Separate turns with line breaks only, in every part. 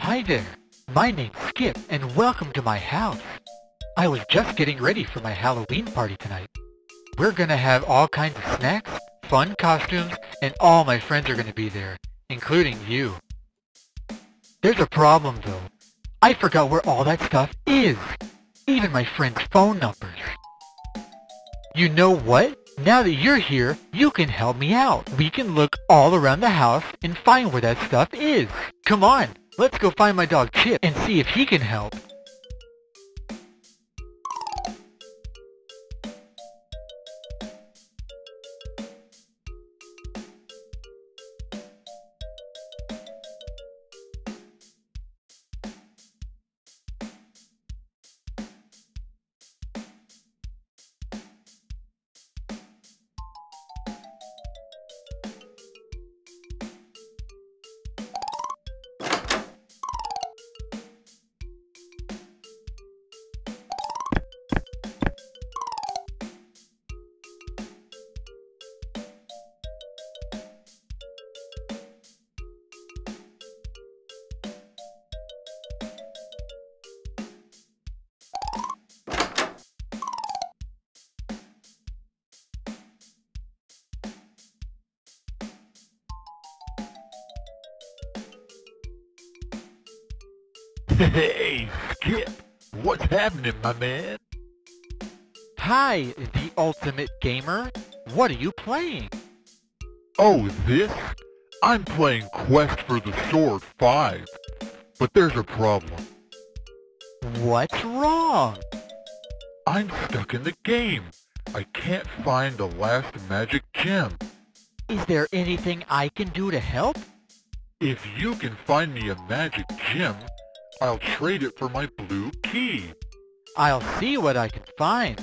Hi there. My name's Skip, and welcome to my house. I was just getting ready for my Halloween party tonight. We're gonna have all kinds of snacks, fun costumes, and all my friends are gonna be there, including you. There's a problem though. I forgot where all that stuff is. Even my friends' phone numbers. You know what? Now that you're here, you can help me out. We can look all around the house and find where that stuff is. Come on, let's go find my dog Chip and see if he can help.
Hey, Skip, what's happening, my man?
Hi, the ultimate gamer. What are you playing?
Oh, this? I'm playing Quest for the Sword 5. But there's a problem.
What's wrong?
I'm stuck in the game. I can't find the last magic gem.
Is there anything I can do to help?
If you can find me a magic gem, I'll trade it for my blue key.
I'll see what I can find.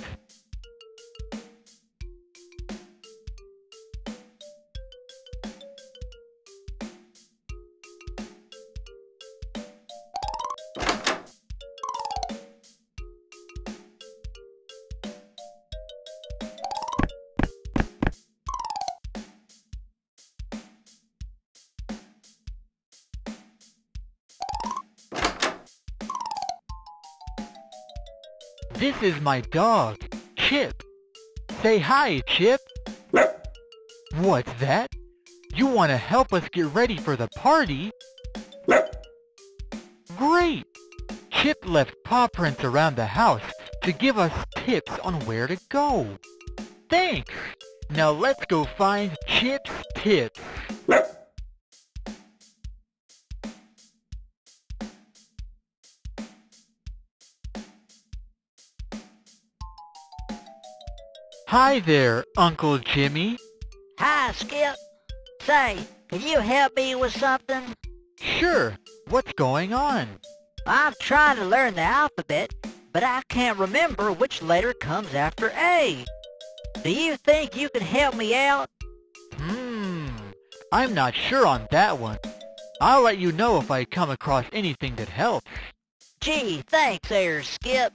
This is my dog, Chip. Say hi, Chip. What's that? You want to help us get ready for the party? Great! Chip left paw prints around the house to give us tips on where to go. Thanks! Now let's go find Chip's tips. Hi there, Uncle Jimmy.
Hi, Skip. Say, can you help me with something?
Sure, what's going on?
I'm trying to learn the alphabet, but I can't remember which letter comes after A. Do you think you can help me out?
Hmm, I'm not sure on that one. I'll let you know if I come across anything that helps.
Gee, thanks there, Skip.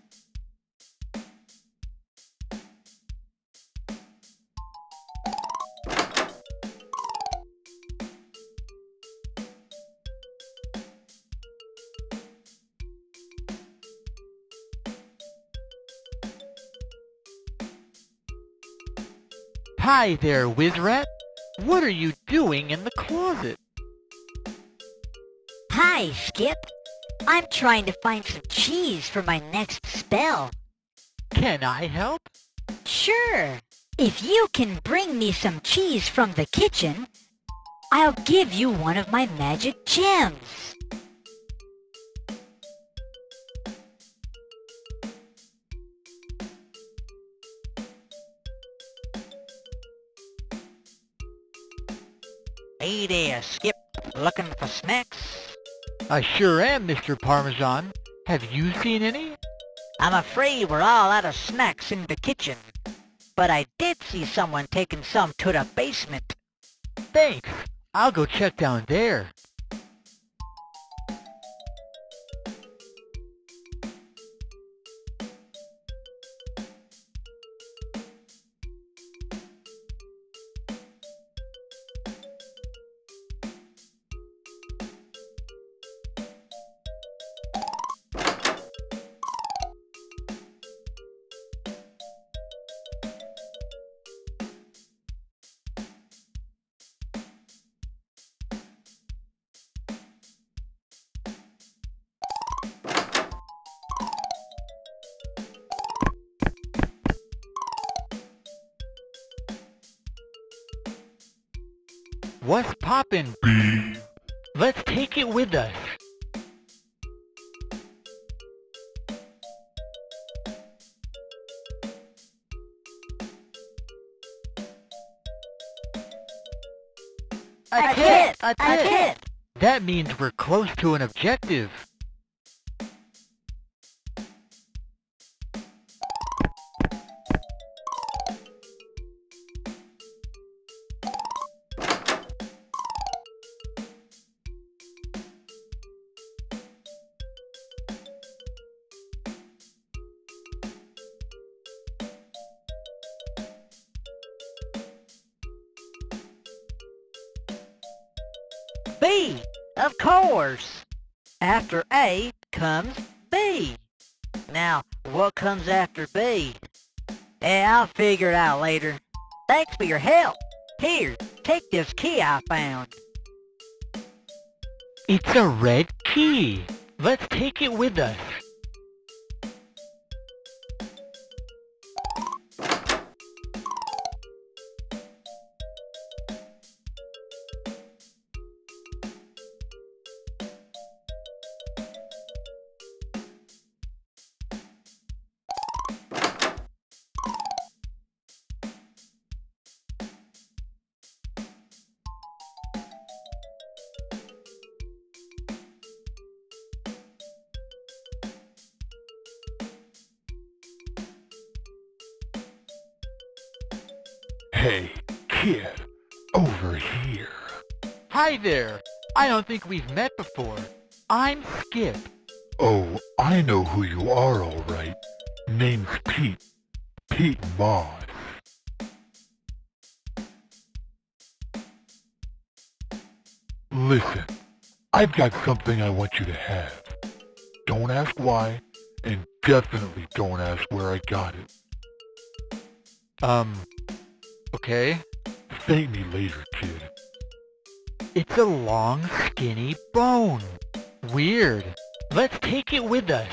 Hi there, Wizrat. What are you doing in the closet?
Hi, Skip. I'm trying to find some cheese for my next spell.
Can I help?
Sure. If you can bring me some cheese from the kitchen, I'll give you one of my magic gems.
Hey there, Skip. Looking for snacks?
I sure am, Mr. Parmesan. Have you seen any?
I'm afraid we're all out of snacks in the kitchen. But I did see someone taking some to the basement.
Thanks. I'll go check down there. What's poppin'?
B,
Let's take it with us.
A tip! A tip!
That means we're close to an objective.
B, of course. After A comes B. Now, what comes after B? Yeah, I'll figure it out later. Thanks for your help. Here, take this key I found.
It's a red key. Let's take it with us.
Hey, kid, over here.
Hi there. I don't think we've met before. I'm Skip.
Oh, I know who you are all right. Name's Pete. Pete Moss. Listen, I've got something I want you to have. Don't ask why, and definitely don't ask where I got it.
Um, okay.
Thank me later, kid.
It's a long, skinny bone. Weird. Let's take it with us.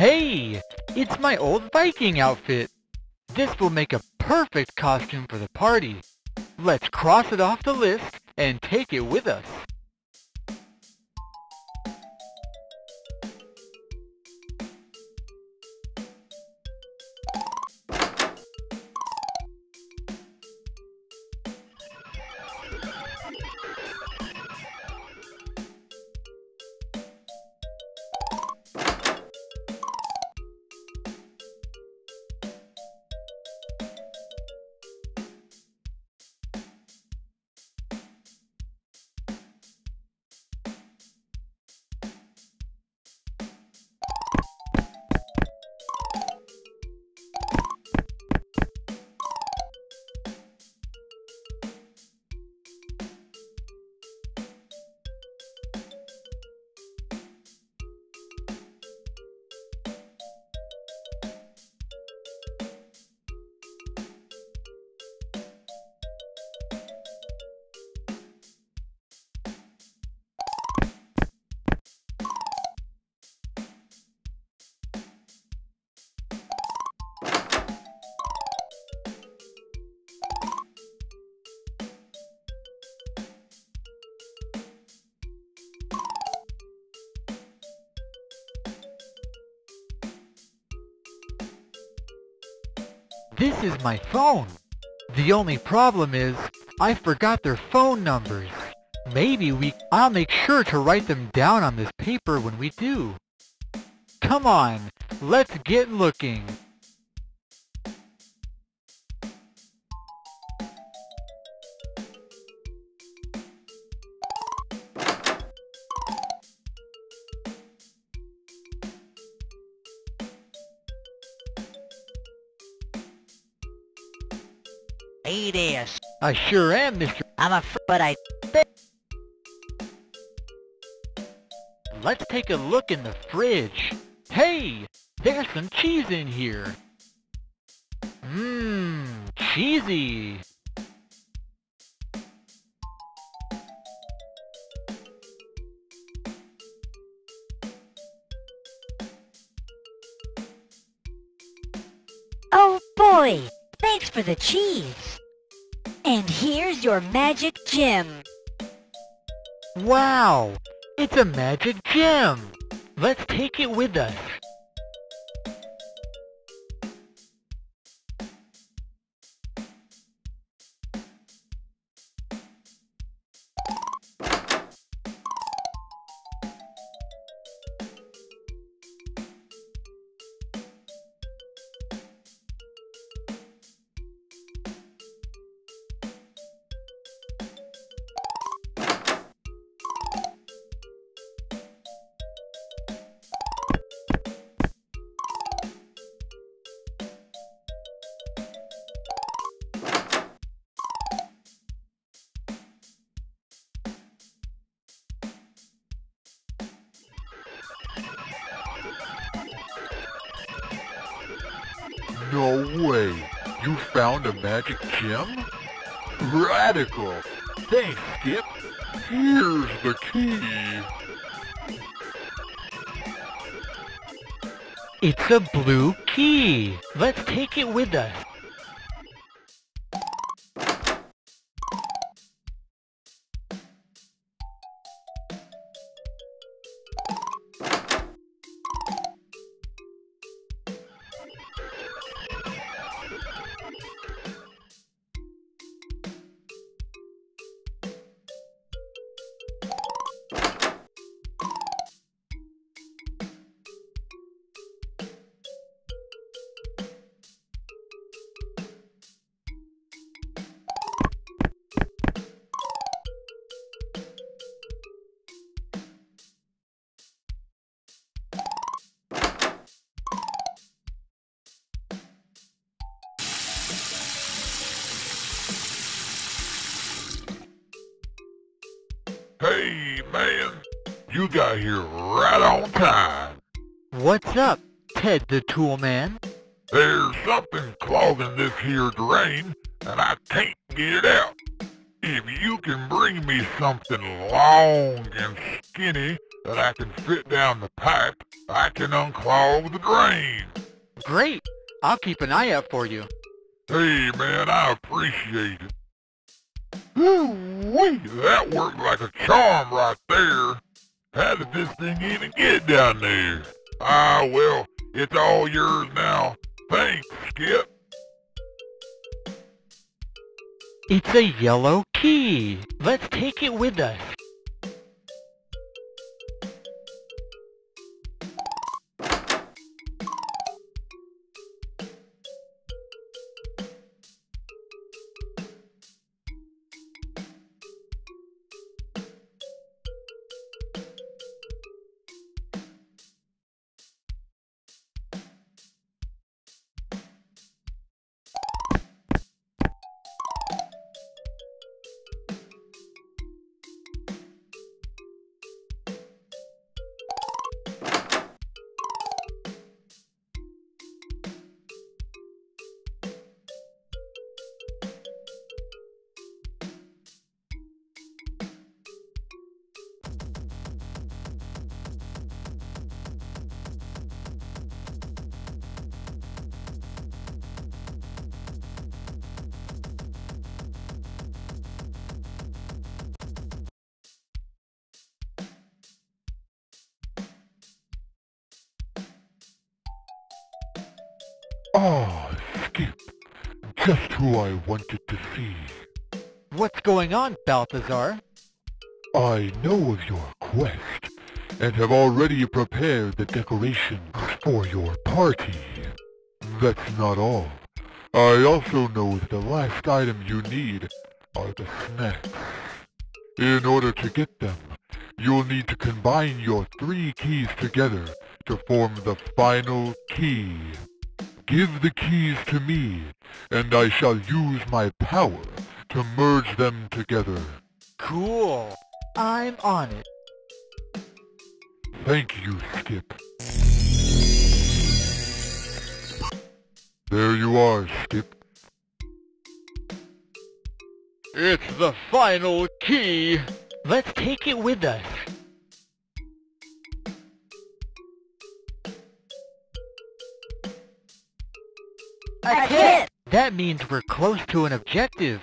Hey, it's my old Viking outfit. This will make a perfect costume for the party. Let's cross it off the list and take it with us. This is my phone. The only problem is, I forgot their phone numbers. Maybe we... I'll make sure to write them down on this paper when we do. Come on, let's get looking. I sure am, Mr.
I'm a but I
Let's take a look in the fridge. Hey, there's some cheese in here. Mmm, cheesy.
Oh boy, thanks for the cheese. And here's your magic gem.
Wow, it's a magic gem. Let's take it with us.
Magic gem? Radical. Thanks, Skip. Here's the key.
It's a blue key. Let's take it with us.
Here right on time.
What's up, Ted the Tool Man?
There's something clogging this here drain, and I can't get it out. If you can bring me something long and skinny that I can fit down the pipe, I can unclog the drain.
Great. I'll keep an eye out for you.
Hey, man, I appreciate it. Woo-wee, that worked like a charm right there. How did this thing even get down there? Ah, well, it's all yours now. Thanks, Skip.
It's a yellow key. Let's take it with us.
Oh, Skip, just who I wanted to see.
What's going on, Balthazar?
I know of your quest, and have already prepared the decorations for your party. That's not all. I also know that the last item you need are the snacks. In order to get them, you'll need to combine your three keys together to form the final key. Give the keys to me, and I shall use my power to merge them together.
Cool. I'm on it.
Thank you, Skip. There you are, Skip.
It's the final key. Let's take it with us. That means we're close to an objective.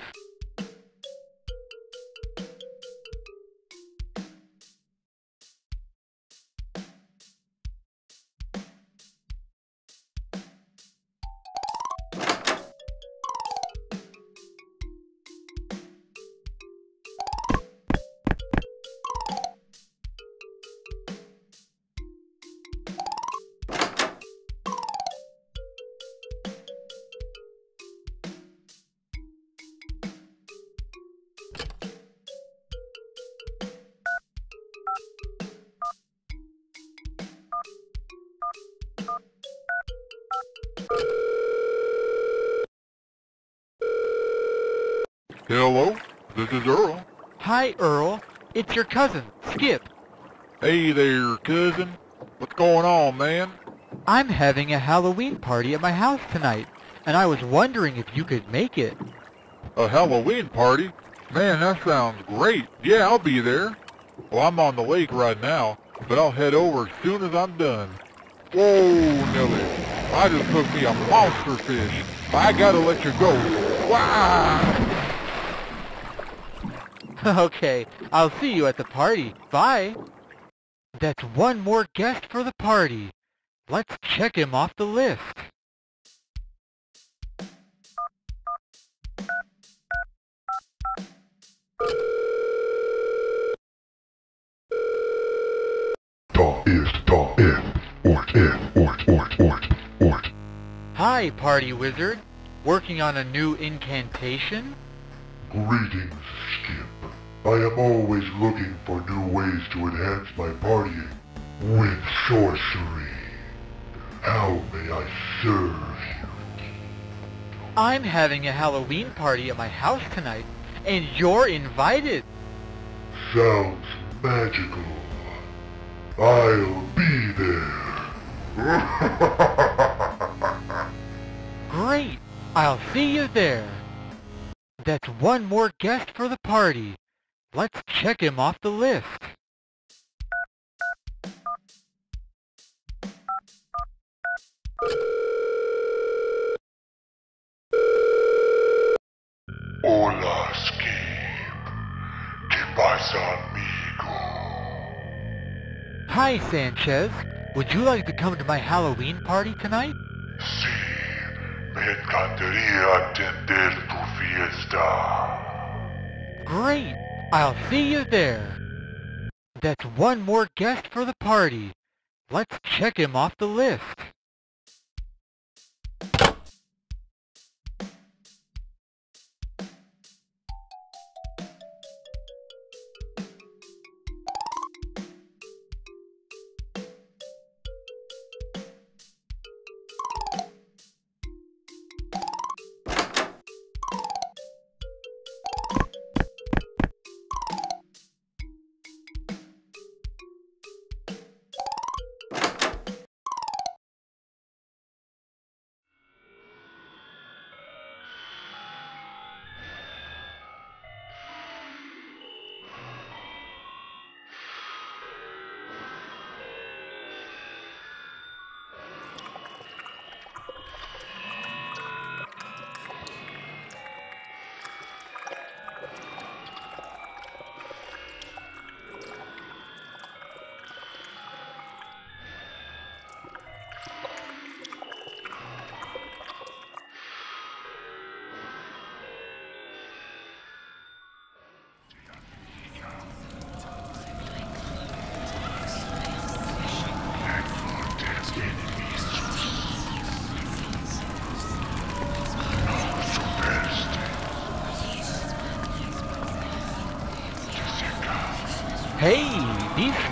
Hello, this is Earl.
Hi, Earl. It's your cousin, Skip.
Hey there, cousin. What's going on, man?
I'm having a Halloween party at my house tonight, and I was wondering if you could make it.
A Halloween party? Man, that sounds great. Yeah, I'll be there. Well, I'm on the lake right now, but I'll head over as soon as I'm done. Whoa, Nelly. I just took me a monster fish. I gotta let you go. Wow!
okay, I'll see you at the party. Bye. That's one more guest for the party. Let's check him off the list.
Da ist da in Ort in Ort Ort Ort Ort.
Hi, party wizard. Working on a new incantation?
Greetings, Skip. I am always looking for new ways to enhance my partying with sorcery. How may I serve you?
I'm having a Halloween party at my house tonight, and you're invited.
Sounds magical. I'll be there.
Great. I'll see you there. That's one more guest for the party. Let's check him off the list.
Hola, Skip. ¿Qué pasa, amigo?
Hi, Sanchez. Would you like to come to my Halloween party tonight?
Sí, me encantaría atender tu fiesta.
Great. I'll see you there. That's one more guest for the party. Let's check him off the list.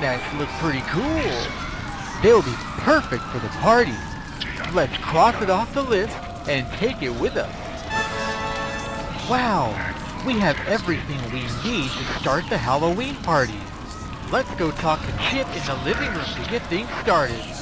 Snacks look pretty cool. They'll be perfect for the party. Let's cross it off the list and take it with us. Wow, we have everything we need to start the Halloween party. Let's go talk to Chip in the living room to get things started.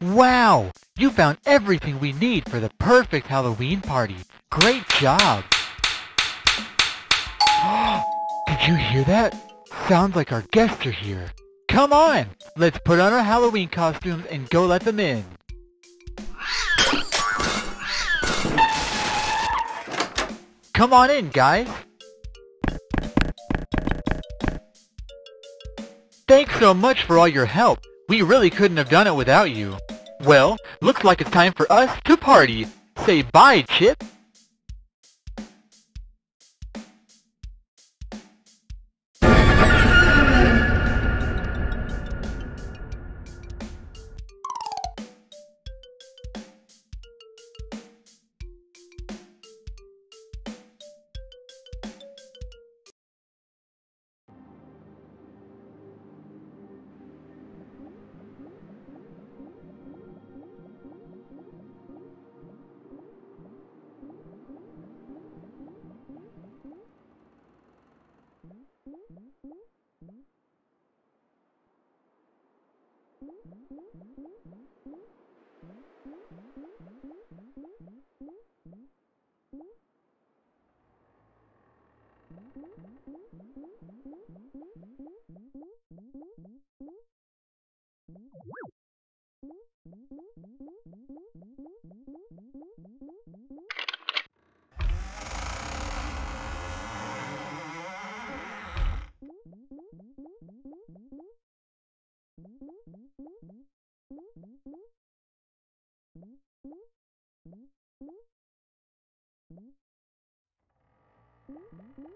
Wow! You found everything we need for the perfect Halloween party. Great job! Did you hear that? Sounds like our guests are here. Come on! Let's put on our Halloween costumes and go let them in. Come on in, guys. Thanks so much for all your help. We really couldn't have done it without you. Well, looks like it's time for us to party. Say bye, Chip. Mm-hmm.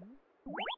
Mm-hmm.